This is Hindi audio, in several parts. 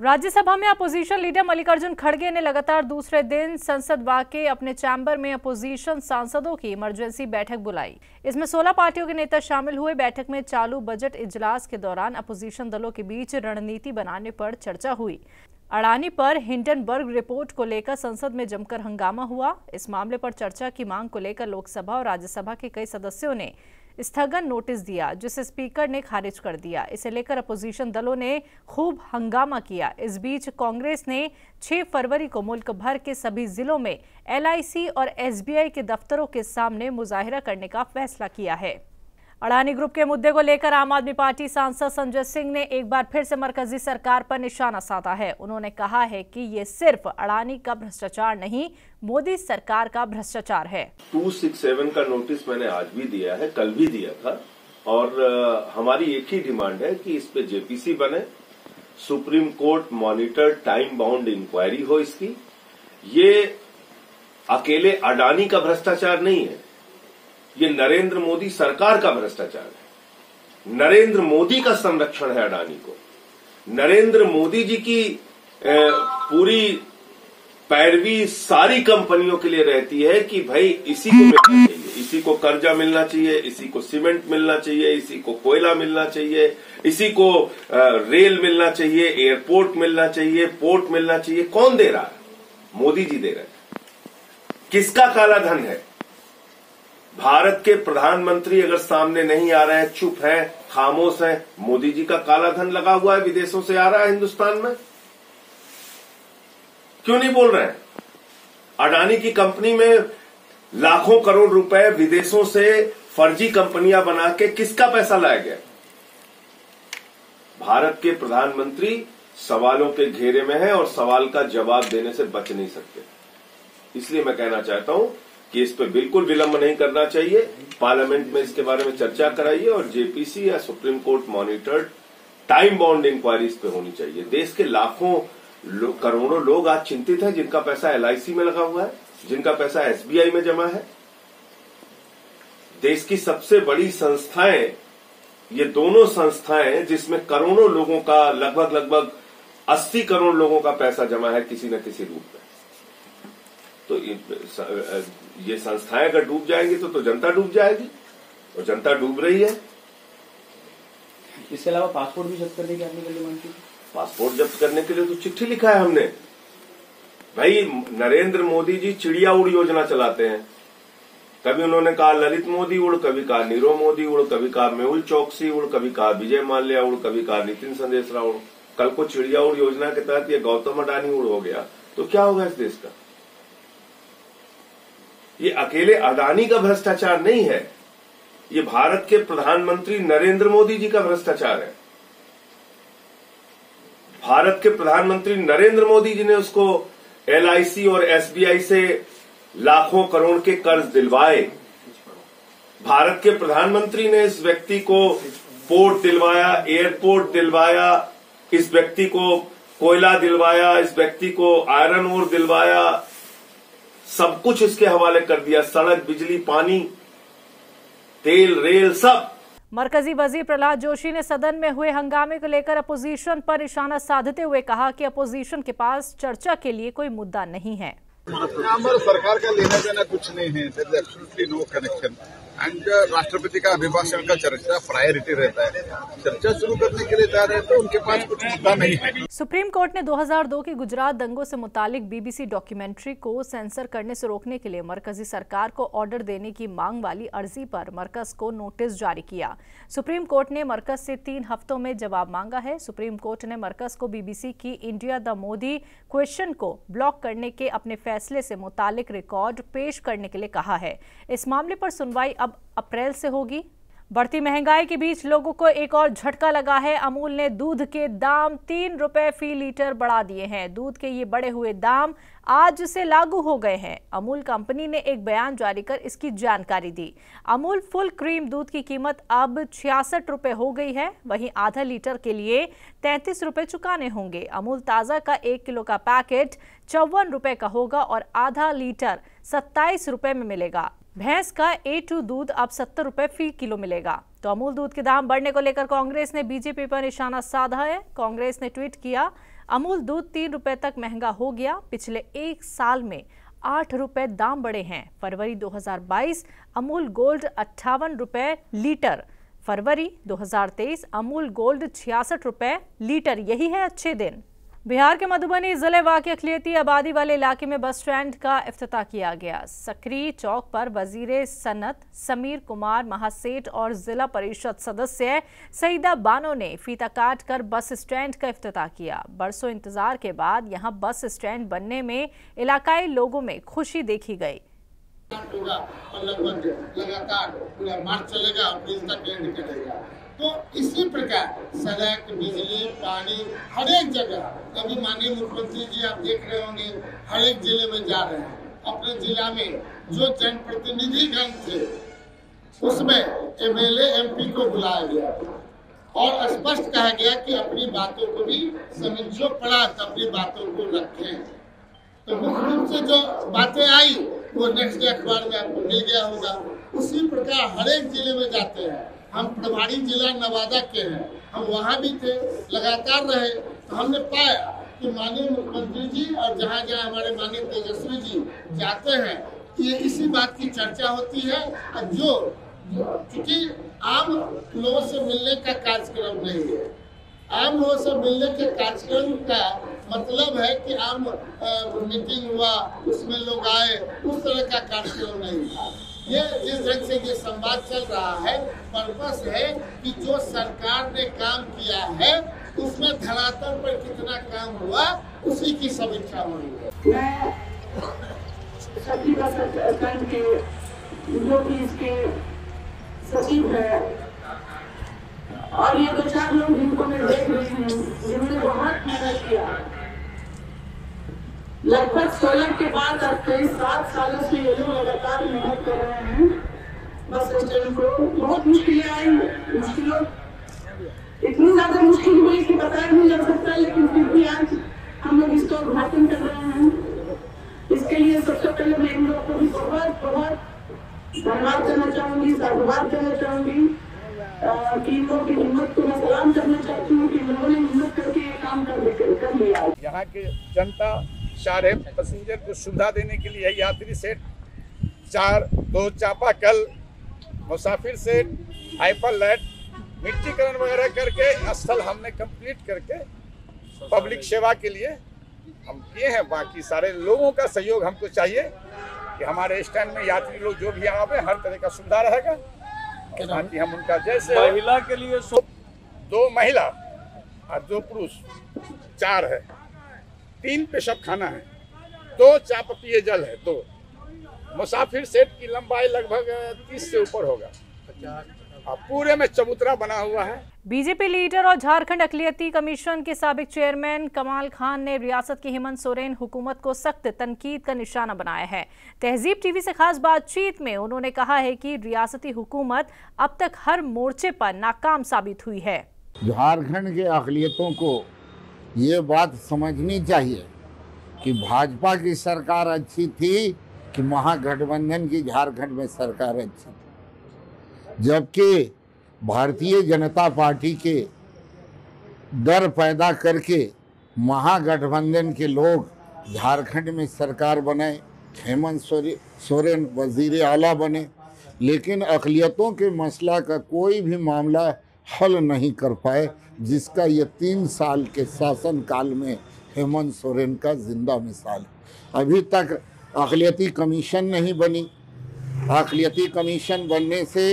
राज्यसभा में अपोजिशन लीडर मल्लिकार्जुन खड़गे ने लगातार दूसरे दिन संसद वाके अपने चैम्बर में अपोजिशन सांसदों की इमरजेंसी बैठक बुलाई। इसमें 16 पार्टियों के नेता शामिल हुए। बैठक में चालू बजट इजलास के दौरान अपोजिशन दलों के बीच रणनीति बनाने पर चर्चा हुई। अड़ानी पर हिंडनबर्ग रिपोर्ट को लेकर संसद में जमकर हंगामा हुआ। इस मामले पर चर्चा की मांग को लेकर लोकसभा और राज्यसभा के कई सदस्यों ने स्थगन नोटिस दिया, जिसे स्पीकर ने खारिज कर दिया। इसे लेकर अपोजिशन दलों ने खूब हंगामा किया। इस बीच कांग्रेस ने 6 फरवरी को मुल्क भर के सभी जिलों में एलआईसी और एसबीआई के दफ्तरों के सामने मुजाहरा करने का फैसला किया है। अडानी ग्रुप के मुद्दे को लेकर आम आदमी पार्टी सांसद संजय सिंह ने एक बार फिर से मरकजी सरकार पर निशाना साधा है। उन्होंने कहा है कि ये सिर्फ़ अडानी का भ्रष्टाचार नहीं, मोदी सरकार का भ्रष्टाचार है। 267 का नोटिस मैंने आज भी दिया है, कल भी दिया था। और हमारी एक ही डिमांड है कि इस पे जेपीसी बने, Supreme Court monitor time bound inquiry हो इसकी। ये अकेले अडानी का भ्रष्टाचार नहीं है ये नरेंद्र मोदी सरकार का भ्रष्टाचार है। नरेंद्र मोदी का संरक्षण है अडानी को। नरेंद्र मोदी जी की पूरी पैरवी सारी कंपनियों के लिए रहती है कि भाई इसी को मिलना चाहिए। इसी को कर्जा मिलना चाहिए, इसी को सीमेंट मिलना चाहिए, इसी को कोयला मिलना चाहिए, इसी को रेल मिलना चाहिए, एयरपोर्ट मिलना चाहिए, पोर्ट मिलना चाहिए। कौन दे रहा है? मोदी जी दे रहे हैं। किसका काला धन है? भारत के प्रधानमंत्री अगर सामने नहीं आ रहे हैं, चुप है, खामोश है, मोदी जी का काला धन लगा हुआ है, विदेशों से आ रहा है हिंदुस्तान में। क्यों नहीं बोल रहे हैं? अडानी की कंपनी में लाखों करोड़ रुपए विदेशों से फर्जी कंपनियाँ बना के किसका पैसा लाया गया? भारत के प्रधानमंत्री सवालों के घेरे में है और सवाल का जवाब देने से बच नहीं सकते। इसलिए मैं कहना चाहता हूँ कि इस पर बिल्कुल विलंब नहीं करना चाहिए। पार्लियामेंट में इसके बारे में चर्चा कराइए और जेपीसी या Supreme Court monitored time bound इस पर होनी चाहिए। देश के लाखों लो, करोड़ों लोग आज चिंतित हैं जिनका पैसा एलआईसी में लगा हुआ है जिनका पैसा एसबीआई में जमा है। देश की सबसे बड़ी संस्थाएँ ये दोनों संस्थाएँ जिसमें करोड़ों लोगों का लगभग लगभग 80 करोड़ लोगों का पैसा जमा है किसी न किसी रूप में। तो ये संस्थाएँ अगर डूब जाएँगी तो तो जनता डूब जाएगी। और जनता डूब रही है। इसके अलावा पासपोर्ट भी जब्त करने की आपने डिमांड की पासपोर्ट जब्त करने के लिए तो चिट्ठी लिखा है हमने। भाई नरेंद्र मोदी जी चिड़िया उड़ योजना चलाते हैं। कभी उन्होंने कहा ललित मोदी उड़ कभी कहा नीरो मोदी उड़ कभी कहा मेहुल चौकसी उड़ कभी कहा विजय माल्या उड़ कभी कहा नितिन संदेशरा उड़। कल को चिड़िया उड़ योजना के तहत ये गौतम अडानी उड़ हो गया। तो क्या होगा इस देश का? ये अकेले अडानी का भ्रष्टाचार नहीं है। ये भारत के प्रधानमंत्री नरेंद्र मोदी जी का भ्रष्टाचार है। भारत के प्रधानमंत्री नरेंद्र मोदी जी ने उसको एलआईसी और एसबीआई से लाखों करोड़ के कर्ज दिलवाए। भारत के प्रधानमंत्री ने इस व्यक्ति को पोर्ट दिलवाया, एयरपोर्ट दिलवाया, इस व्यक्ति को कोयला दिलवाया, इस व्यक्ति को आयरन ओर दिलवाया सब कुछ इसके हवाले कर दिया। सड़क बिजली पानी तेल रेल सब। मरकजी वज़ीर प्रहलाद जोशी ने सदन में हुए हंगामे को लेकर अपोजिशन पर निशाना साधते हुए कहा कि अपोजिशन के पास चर्चा के लिए कोई मुद्दा नहीं है। हमारे सरकार का लेना देना कुछ नहीं है। नो कनेक्शन एंड राष्ट्रपति का अभिभाषण का चर्चा प्रायोरिटी रहता है चर्चा शुरू करने के लिए जा रहे हैं तो उनके पास कुछ मुद्दा नहीं है सुप्रीम कोर्ट ने 2002 की गुजरात दंगों से मुतालिक बीबीसी डॉक्यूमेंट्री को सेंसर करने से रोकने के लिए मरकजी सरकार को ऑर्डर देने की मांग वाली अर्जी पर मरकज को नोटिस जारी किया सुप्रीम कोर्ट ने मरकज से तीन हफ्तों में जवाब मांगा है सुप्रीम कोर्ट ने मरकज को बीबीसी की इंडिया द मोदी क्वेश्चन को ब्लॉक करने के अपने फैसले से मुतालिक रिकॉर्ड पेश करने के लिए कहा है इस मामले पर सुनवाई अब अप्रैल से होगी। बढ़ती महँगाई के बीच लोगों को एक और झटका लगा है। अमूल ने दूध के दाम तीन रुपए फ़ी लीटर बढ़ा दिए हैं। दूध के ये बढ़े हुए दाम आज से लागू हो गए हैं। अमूल कंपनी ने एक बयान जारी कर इसकी जानकारी दी। अमूल फुल क्रीम दूध की कीमत अब छियासठ रुपए हो गई है। वहीं आधा लीटर के लिए तैंतीस रुपए चुकाने होंगे। अमूल ताज़ा का एक किलो का पैकेट चौवन रुपए का होगा और आधा लीटर सत्ताईस रुपए में मिलेगा। भैंस का ए टू दूध अब सत्तर रुपए फ़ी किलो मिलेगा। तो अमूल दूध के दाम बढ़ने को लेकर कांग्रेस ने बीजेपी पर निशाना साधा है। कांग्रेस ने ट्वीट किया, अमूल दूध तीन रुपए तक महँगा हो गया। पिछले एक साल में आठ रुपए दाम बढ़े हैं। फरवरी 2022 अमूल गोल्ड अट्ठावन रुपए लीटर। फरवरी 2023 अमूल गोल्ड छियासठ रुपए लीटर। यही है अच्छे दिन। बिहार के मधुबनी ज़िले वाक़ अखिलती आबादी वाले इलाके में बस स्टैंड का अफ्ताह किया गया। सक्री चौक पर वज़ीर सनत, समीर कुमार महासेठ और जिला परिषद सदस्य सईदा बानो ने फीता काट कर बस स्टैंड का अफ्ताह किया। बरसों इंतज़ार के बाद यहाँ बस स्टैंड बनने में इलाकाई लोगों में खुशी देखी गई। लगातार चलेगा और तक तो इसी प्रकार सड़क, बिजली, पानी, हर एक जगह। अभी माननीय मुख्यमंत्री जी, आप देख रहे होंगे, हर एक ज़िले में जा रहे हैं। अपने जिला में जो जनप्रतिनिधि गण थे, उसमें एमएलए, एमपी को बुलाया गया। और स्पष्ट कहा गया कि अपनी बातों को भी समझो पड़ा अपनी बातों को रखें। तो मुख्य रूप से जो बातें आई, वो नेक्स्ट डे अखबार में आपको मिल गया होगा। उसी प्रकार हर एक ज़िले में जाते हैं। हम प्रभारी जिला नवादा के हैं। हम वहाँ भी थे, लगातार रहे। तो हमने पाया कि माननीय मुख्यमंत्री जी और जहाँ जहाँ हमारे माननीय तेजस्वी जी जाते हैं ये इसी बात की चर्चा होती है। और जो क्योंकि आम लोगों से मिलने का कार्यक्रम नहीं है। आम लोगों से मिलने के कार्यक्रम का मतलब है कि आम मीटिंग हुआ, उसमें लोग आए, उस तरह का कार्यक्रम नहीं था। ये जिस ढंग से ये संवाद चल रहा है पर्पस है कि जो सरकार ने काम किया है, उसमें धरातल पर कितना काम हुआ, उसी की समीक्षा हो। रही है के जो भी इसके सचिव है। और ये दो चार लोग जिनको मैं देख रही हूँ, जिन्होंने बहुत मेहनत किया। लगभग सोलह के बाद अब कई सात सालों से ये लोग लगातार मेहनत कर रहे हैं। बस स्टैंड को बहुत मुश्किलें आई मुश्किलों। इतनी ज़्यादा मुश्किल हुई कि बताया नहीं जा सकता लेकिन फिर भी आज हम लोग इसका उद्घाटन कर रहे हैं। इसके लिए सबसे पहले मैं इन लोगों को भी बहुत बहुत धन्यवाद देना चाहूँगी साधुवाद देना चाहूँगी कि इन लोगों की हिम्मत को मैं सलाम करना चाहती हूँ कि लोगों ने हिम्मत करके ये काम कर, कर लिया। यहाँ की जनता चार पैसेंजर को सुविधा देने के लिए यात्री सेट। चार दो चापा कल। मुसाफिर सेट हाइपर लाइट मिट्टीकरण वगैरह करके स्थल हमने कंप्लीट करके पब्लिक सेवा के लिए हम किए हैं। बाकी सारे लोगों का सहयोग हमको चाहिए कि हमारे स्टैंड में यात्री लोग जो भी आवे हर तरह का सुविधा रहेगा। हम उनका जैसे महिला के लिए दो महिला और दो पुरुष। चार है। तीन पेशब खाना है दो चापतीय जल है दो। मुसाफिर सेट की लंबाई लगभग तीस से ऊपर होगा। पूरे में चबूतरा बना हुआ है। बीजेपी लीडर और झारखंड अकलियती कमीशन के सबक चेयरमैन कमाल खान ने रियासत की हेमंत सोरेन हुकूमत को सख्त तनकीद का निशाना बनाया है। तहजीब टीवी से खास बातचीत में उन्होंने कहा है कि रियासती हुकूमत अब तक हर मोर्चे पर नाकाम साबित हुई है। झारखंड के अकलियतों को ये बात समझनी चाहिए कि भाजपा की सरकार अच्छी थी कि महागठबंधन की झारखंड में सरकार अच्छी थी। जबकि भारतीय जनता पार्टी के डर पैदा करके महागठबंधन के लोग झारखंड में सरकार बनाए, हेमंत सोरेन, वज़ीर आला बने। लेकिन अकलियतों के मसला का कोई भी मामला हल नहीं कर पाए, जिसका ये तीन साल के शासन काल में हेमंत सोरेन का ज़िंदा मिसाल अभी तक अकलियती कमीशन नहीं बनी। अकलियती कमीशन बनने से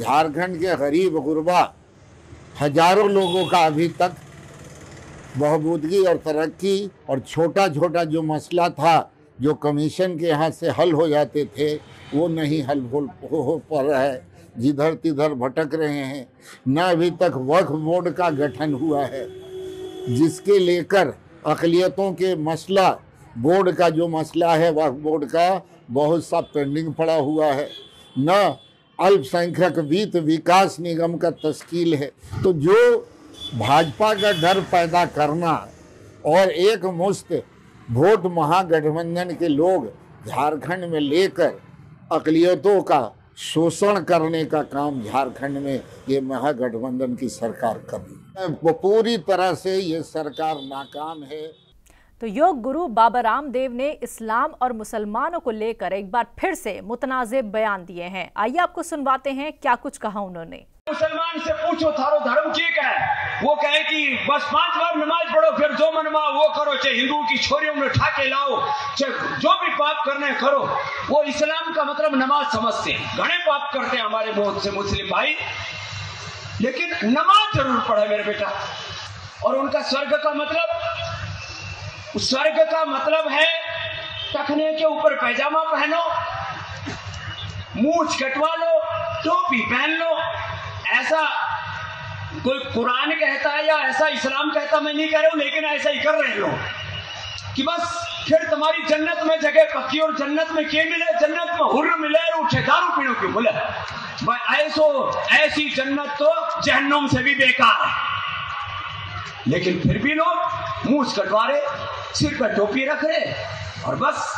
झारखंड के गरीब गुरबा हज़ारों लोगों का अभी तक बहबूदगी और तरक्की और छोटा छोटा जो मसला था, जो कमीशन के यहाँ से हल हो जाते थे, वो नहीं हल हो पा रहा है। जिधर तिधर भटक रहे हैं, न अभी तक वक्फ बोर्ड का गठन हुआ है। जिसके लेकर अकलियतों के मसला, बोर्ड का जो मसला है, वक्फ बोर्ड का, बहुत सा पेंडिंग पड़ा हुआ है। न अल्पसंख्यक वित्त विकास निगम का तस्कील है। तो जो भाजपा का डर पैदा करना और एक मुश्त वोट महागठबंधन के लोग झारखंड में लेकर अकलियतों का शोषण करने का काम झारखंड में ये महागठबंधन की सरकार कर रही है। वो पूरी तरह से ये सरकार नाकाम है। तो योग गुरु बाबा रामदेव ने इस्लाम और मुसलमानों को लेकर एक बार फिर से मुतनाजे बयान दिए हैं। आइए आपको सुनवाते हैं, क्या कुछ कहा उन्होंने। मुसलमान से पूछो, थारो धर्म ठीक है? वो कहे कि, बस पाँच बार नमाज़ पढ़ो, फिर जो मनवा वो करो, चाहे हिंदुओं की छोरियों में ठाके लाओ, चाहे जो भी पाप करने करो। वो इस्लाम का मतलब नमाज़ समझते हैं। घने पाप करते हैं हमारे बहुत से मुस्लिम भाई। लेकिन नमाज़ ज़रूर पढ़े मेरे बेटा। और उनका स्वर्ग का मतलब? स्वर्ग का मतलब है टखने के ऊपर पैजामा पहनो, मूछ कटवा लो, टोपी पहन लो ऐसा कोई कुरान कहता है या ऐसा इस्लाम कहता मैं नहीं कह रहा हूँ, लेकिन ऐसा ही कर रहे हैं कि बस फिर तुम्हारी जन्नत में जगह पक्की और जन्नत में के मिले? जन्नत में हुर्र मिले उठे दारू पीणों क्यों बोले। भाई, ऐसो, ऐसी जन्नत तो जहन्नुम से भी बेकार है। लेकिन फिर भी लोग मुँह कटवा रहे सिर पर टोपी रख रहे और बस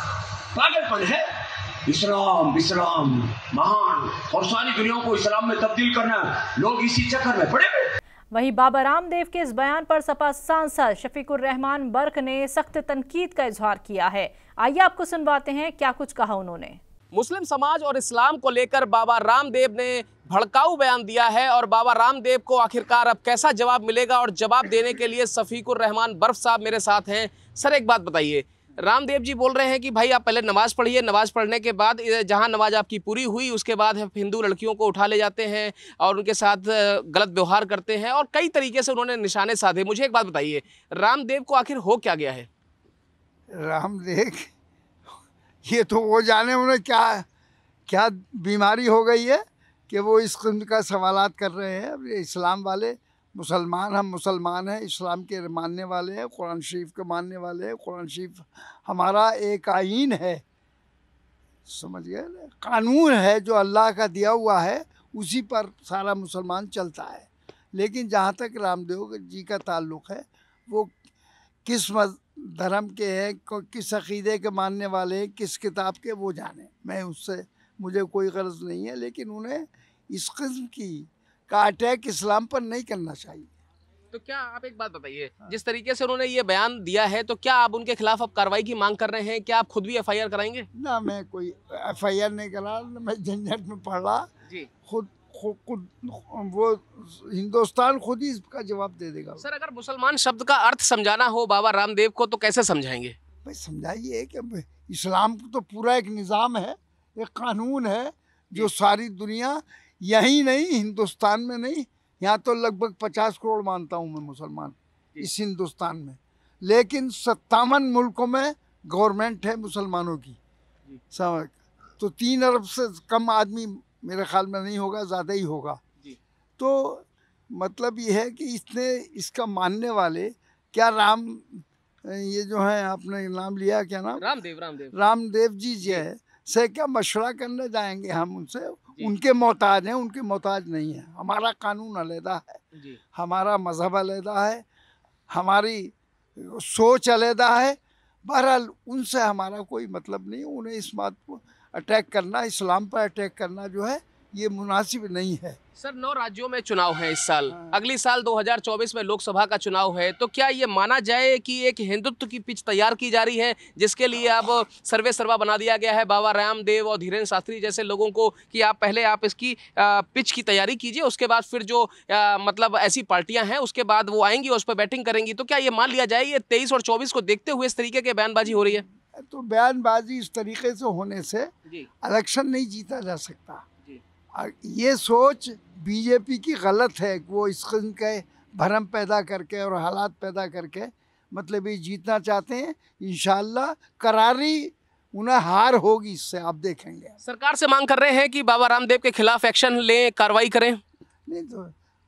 पागलपन है। इस्लाम इस्लाम महान और सारी दुनिया को इस्लाम में तब्दील करना लोग इसी चक्कर में पड़े हुए। वहीं बाबा रामदेव के इस बयान पर सपा सांसद शफीकुर रहमान बर्क ने सख्त तनकीद का इजहार किया है। आइए आपको सुनवाते हैं क्या कुछ कहा उन्होंने। मुस्लिम समाज और इस्लाम को लेकर बाबा रामदेव ने भड़काऊ बयान दिया है और बाबा रामदेव को आखिरकार अब कैसा जवाब मिलेगा और जवाब देने के लिए सफ़ीकुर रहमान बर्फ़ साहब मेरे साथ हैं। सर एक बात बताइए रामदेव जी बोल रहे हैं कि भाई आप पहले नमाज़ पढ़िए। नमाज़ पढ़ने के बाद जहाँ नमाज़ आपकी पूरी हुई, उसके बाद हिंदू लड़कियों को उठा ले जाते हैं और उनके साथ गलत व्यवहार करते हैं और कई तरीके से उन्होंने निशाने साधे। मुझे एक बात बताइए, रामदेव को आखिर हो क्या गया है? रामदेव, ये तो वो जाने उन्हें क्या क्या बीमारी हो गई है कि वो इस किस्म का सवालात कर रहे हैं इस्लाम वाले मुसलमान, हम मुसलमान हैं, इस्लाम के मानने वाले हैं, कुरान शरीफ के मानने वाले हैं, कुरान शरीफ हमारा एक आइन है। समझ गए कानून है जो अल्लाह का दिया हुआ है, उसी पर सारा मुसलमान चलता है। लेकिन जहाँ तक रामदेव जी का ताल्लुक़ है, वो किस धर्म के हैं किस अकीदे के मानने वाले हैं, किस किताब के, वो जाने। मैं उससे, मुझे कोई गर्ज नहीं है, लेकिन उन्हें इस कस्म की का अटैक इस्लाम पर नहीं करना चाहिए। तो क्या आप एक बात बताइए जिस तरीके से उन्होंने ये बयान दिया है तो क्या आप उनके खिलाफ अब कार्रवाई की मांग कर रहे हैं? क्या आप खुद भी एफआईआर कराएँगे? ना मैं कोई एफआईआर नहीं करा मैं झंझट में पढ़ रहा। जी। खुद खुद वो हिंदुस्तान खुद ही इसका जवाब दे देगा। सर अगर मुसलमान शब्द का अर्थ समझाना हो बाबा रामदेव को तो कैसे समझाएँगे? भाई समझाइए कि इस्लाम तो पूरा एक निज़ाम है एक कानून है जो। सारी दुनिया यहीं नहीं हिंदुस्तान में नहीं। यहाँ तो लगभग पचास करोड़ मानता हूँ मैं मुसलमान इस हिंदुस्तान में। लेकिन सत्तावन मुल्कों में गवर्नमेंट है मुसलमानों की। समझ। तो तीन अरब से कम आदमी मेरे ख्याल में नहीं होगा ज़्यादा ही होगा। तो मतलब ये है कि इसने इसका मानने वाले क्या राम ये जो है आपने नाम लिया क्या नाम? रामदेव रामदेव। रामदेव जी जो है। से क्या मशवरा करने जाएँगे हम उनसे? उनके मोहताज हैं उनके मोहताज नहीं है। हमारा कानून अलहदा है। हमारा मज़हब अलहदा है। हमारी सोच अलहदा है। बहरहाल उनसे हमारा कोई मतलब नहीं उन्हें इस बात को अटैक करना इस्लाम पर अटैक करना जो है ये मुनासिब नहीं है। सर नौ राज्यों में चुनाव है इस साल। हाँ। अगली साल 2024 में लोकसभा का चुनाव है तो क्या ये माना जाए कि एक हिंदुत्व की पिच तैयार की जा रही है जिसके लिए अब सर्वे सर्वा बना दिया गया है? बाबा रामदेव और धीरेन्द्र शास्त्री जैसे लोगों को कि आप पहले आप इसकी पिच की तैयारी कीजिए उसके बाद फिर जो आ, मतलब ऐसी पार्टियाँ हैं उसके बाद वो आएँगी उस पर बैटिंग करेंगी। तो क्या ये मान लिया जाए ये तेईस और चौबीस को देखते हुए इस तरीके के बयानबाजी हो रही है? तो बयानबाजी इस तरीके से होने से इलेक्शन नहीं जीता जा सकता। ये सोच बीजेपी की गलत है वो इस किस्म के भरम पैदा करके और हालात पैदा करके मतलब ये जीतना चाहते हैं। इन करारी उन्हें हार होगी इससे आप देखेंगे। सरकार से मांग कर रहे हैं कि बाबा रामदेव के खिलाफ एक्शन लें कार्रवाई करें। नहीं तो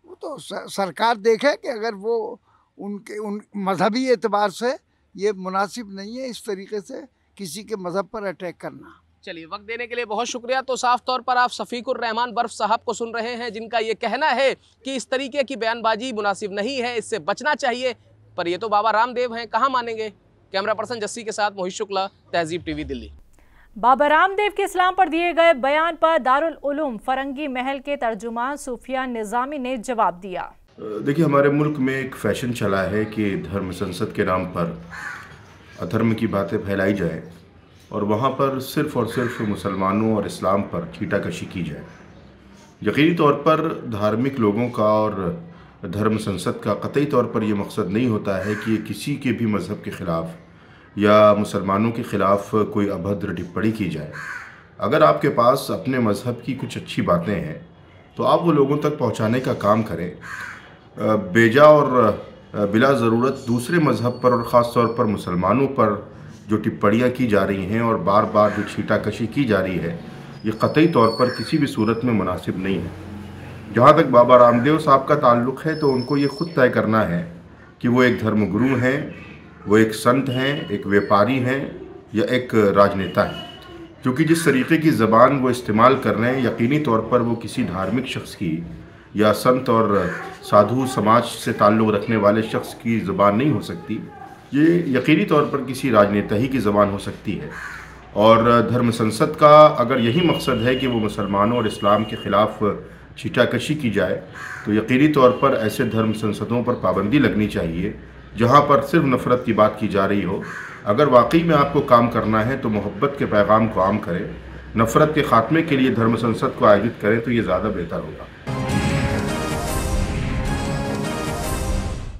वो तो सरकार देखे कि अगर वो उनके उन मजहबी एतबार से ये मुनासिब नहीं है इस तरीके से किसी के मज़हब पर अटैक करना। चलिए वक्त देने के लिए बहुत शुक्रिया। तो साफ़ तौर पर आप सफ़ीकुर रहमान बर्फ़ साहब को सुन रहे हैं जिनका ये कहना है कि इस तरीके की बयानबाजी मुनासिब नहीं है इससे बचना चाहिए। पर ये तो बाबा रामदेव हैं कहाँ मानेंगे? कैमरा पर्सन जस्सी के साथ मोहित शुक्ला तहजीब टीवी दिल्ली। बाबा रामदेव के इस्लाम पर दिए गए बयान पर दारुल उलूम फरंगी महल के तर्जुमान सूफिया निज़ामी ने जवाब दिया। देखिए हमारे मुल्क में एक फ़ैशन चला है कि धर्म संसद के नाम पर अधर्म की बातें फैलाई जाए। और वहाँ पर सिर्फ़ और सिर्फ़ मुसलमानों और इस्लाम पर छीटाकशी की जाए। यकीनी तौर पर धार्मिक लोगों का और धर्म संसद का कतई तौर पर यह मकसद नहीं होता है कि किसी के भी मज़हब के ख़िलाफ़ या मुसलमानों के ख़िलाफ़ कोई अभद्र टिप्पणी की जाए। अगर आपके पास अपने मज़हब की कुछ अच्छी बातें हैं तो आप वो लोगों तक पहुँचाने का काम करें। बेजा और बिला ज़रूरत दूसरे मज़हब पर और ख़ास तौर पर मुसलमानों पर जो टिप्पणियाँ की जा रही हैं और बार बार जो छीटाकशी की जा रही है, ये कतई तौर पर किसी भी सूरत में मुनासिब नहीं है। जहाँ तक बाबा रामदेव साहब का ताल्लुक़ है तो उनको ये खुद तय करना है कि वो एक धर्मगुरु हैं, वो एक संत हैं, एक व्यापारी हैं या एक राजनेता हैं। क्योंकि जिस तरीके की ज़बान वो इस्तेमाल कर रहे हैं, यकीनी तौर पर वो किसी धार्मिक शख्स की या संत और साधु समाज से ताल्लुक़ रखने वाले शख्स की ज़बान नहीं हो सकती। ये यकीनी तौर पर किसी राजनेता ही की ज़बान हो सकती है। और धर्म संसद का अगर यही मकसद है कि वो मुसलमानों और इस्लाम के ख़िलाफ़ छीटाकशी की जाए तो यकीनी तौर पर ऐसे धर्म संसदों पर पाबंदी लगनी चाहिए, जहाँ पर सिर्फ़ नफ़रत की बात की जा रही हो। अगर वाकई में आपको काम करना है तो मोहब्बत के पैगाम को आम करें। नफ़रत के ख़ात्मे के लिए धर्म संसद को आयोजित करें तो ये ज़्यादा बेहतर होगा।